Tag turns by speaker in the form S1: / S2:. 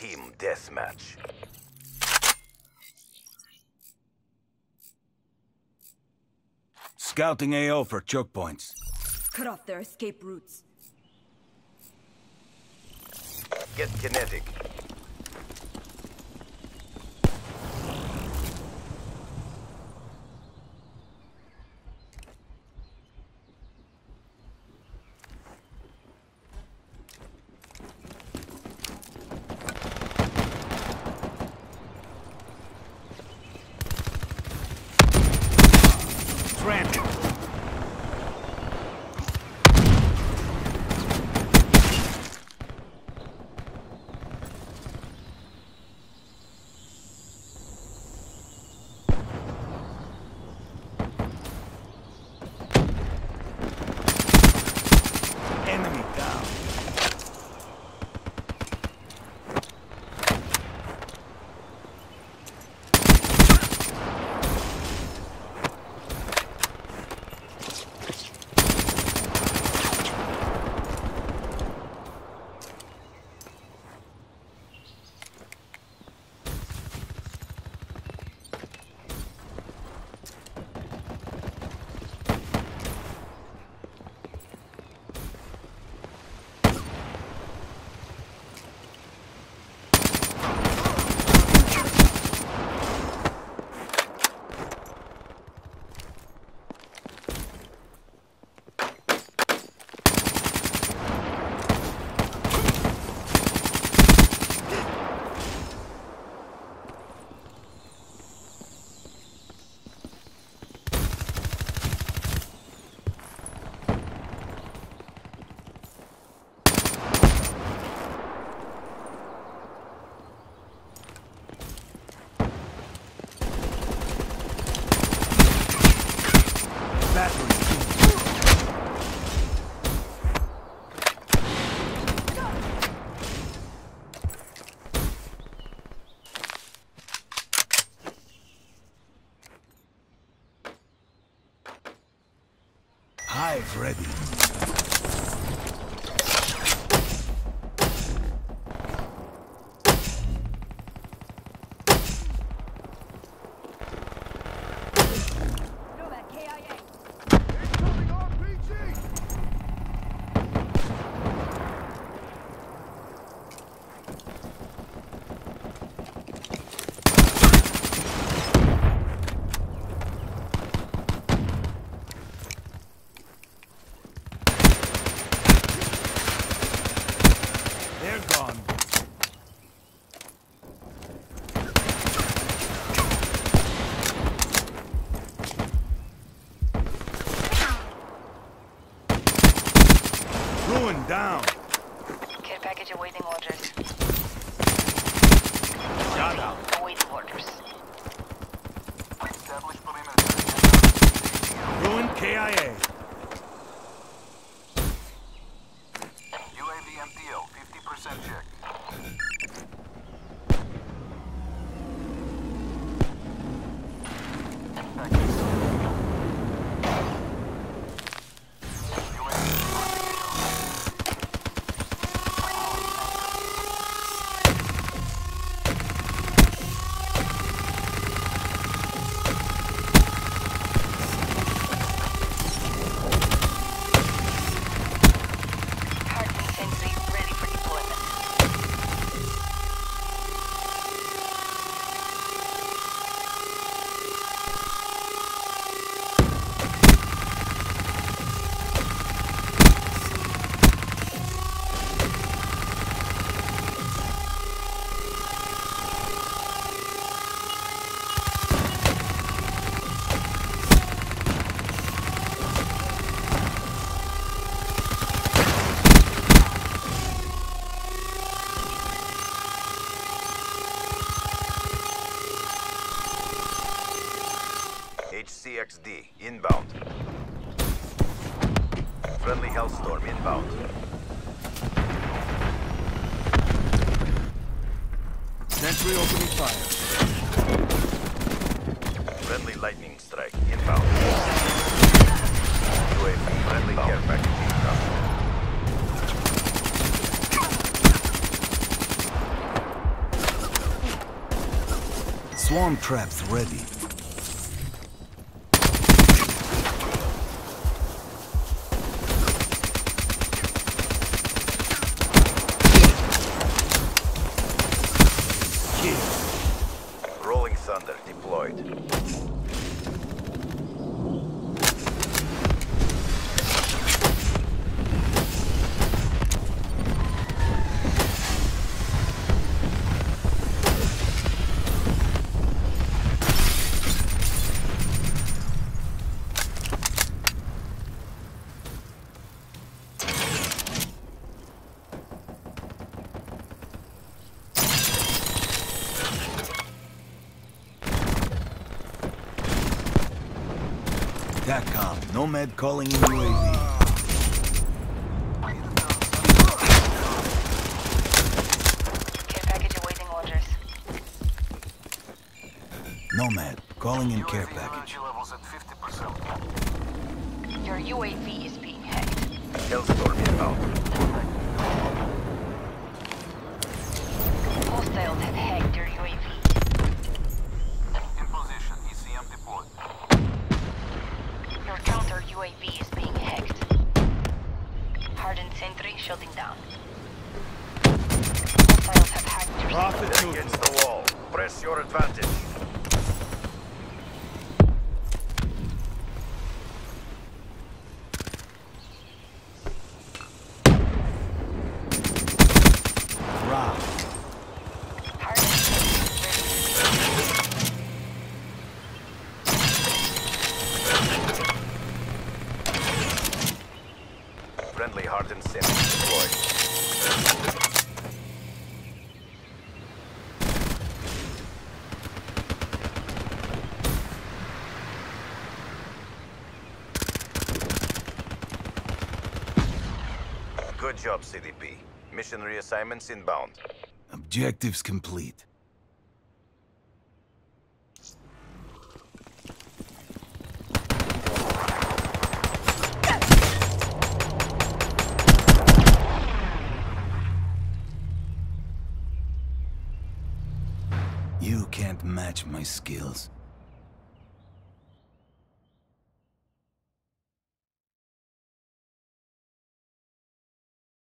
S1: Team deathmatch.
S2: Scouting AO for choke points.
S3: Cut off their escape routes.
S1: Get kinetic.
S2: Hive ready. Down.
S4: Care package awaiting orders.
S2: Shot out.
S1: HCXD inbound. Friendly Hellstorm inbound.
S2: Sentry opening fire.
S1: Friendly lightning strike inbound. UAV friendly care package incoming.
S2: Swarm traps ready.
S1: Rolling Thunder deployed.
S2: TACCOM, Nomad calling in UAV.
S4: Care package awaiting orders.
S2: Nomad calling in care package.
S5: levels at 50%.
S4: Your UAV is being hacked.
S1: Hellstorm inbound. Against the wall. Press your advantage.
S2: Rock.
S4: Hardened sentry ready.
S1: Friendly hardened sentry deployed. Good job, CDP. Mission reassignments inbound.
S2: Objectives complete. You can't match my skills.